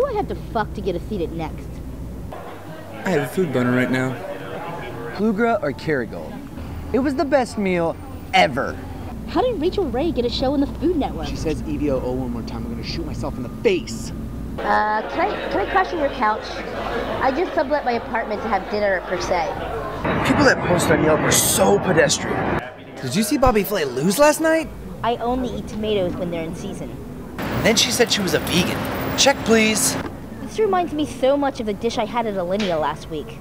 do I have to fuck to get a seat at Next? I have a food boner right now. Plugra or Kerrygold? It was the best meal ever. How did Rachael Ray get a show on the Food Network? She says EVO one more time, I'm gonna shoot myself in the face. Uh, can I can I crash on your couch? I just sublet my apartment to have dinner per se. People that post on Yelp are so pedestrian. Did you see Bobby Flay lose last night? I only eat tomatoes when they're in season. And then she said she was a vegan. Check, please. This reminds me so much of the dish I had at Alinea last week.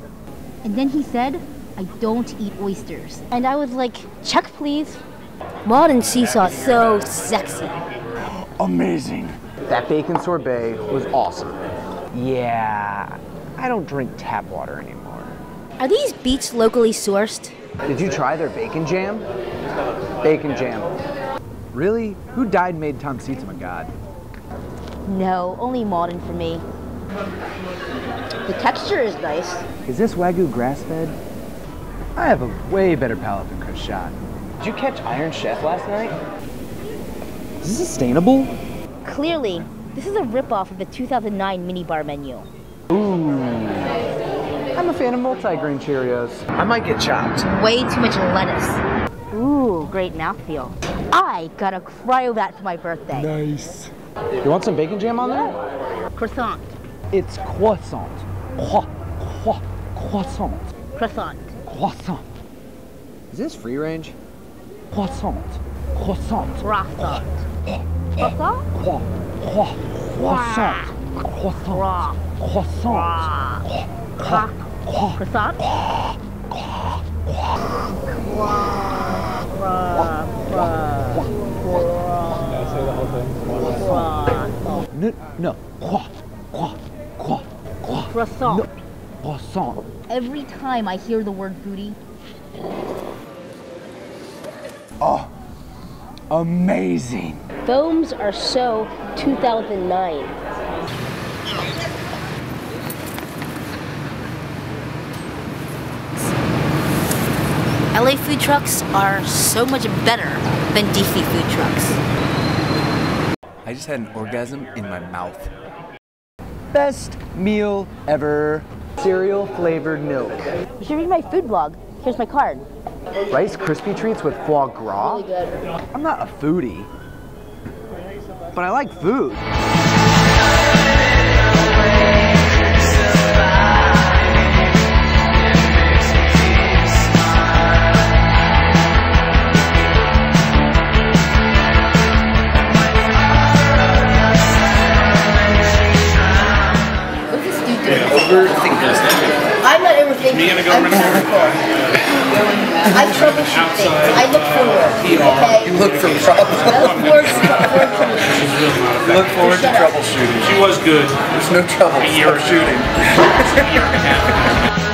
And then he said, I don't eat oysters. And I was like, check please. Modern and Seesaw so sexy. Amazing. That bacon sorbet was awesome. Yeah, I don't drink tap water anymore. Are these beets locally sourced? Did you try their bacon jam? Bacon jam. Really? Who died made Tom Seats? Oh my god. No, only Maldon for me. The texture is nice. Is this Wagyu grass fed? I have a way better palate than Chris Shott. Did you catch Iron Chef last night? Is this sustainable? Clearly, this is a ripoff of the 2009 minibar menu. Ooh. I'm a fan of multi-grain Cheerios. I might get chopped. Way too much lettuce. Ooh, great mouthfeel. I got a cryo that for my birthday. Nice. You want some bacon jam on there? Croissant. It's croissant. Croix, croix, croissant. Croissant. Croissant. Is this free range? Croissant. Croissant. Croissant. Croissant. Croissant. Croissant. Croissant. Croix. Croissant. No, no. Croix, croix, croix, croix. Croissant. No. Croissant. Every time I hear the word booty, Oh, Amazing. foams are so 2009. LA food trucks are so much better than DC food trucks. I just had an orgasm in my mouth. Best meal ever. Cereal flavored milk. You should read my food blog. Here's my card. Rice Krispie treats with foie gras? Really good. I'm not a foodie, but I like food. I'm not overthinking. Me and the I'm government. I troubleshoot things. I look forward. Okay. You look for problems. I look forward to, forward to You look forward to troubleshooting. She was good. There's no trouble. A year Stop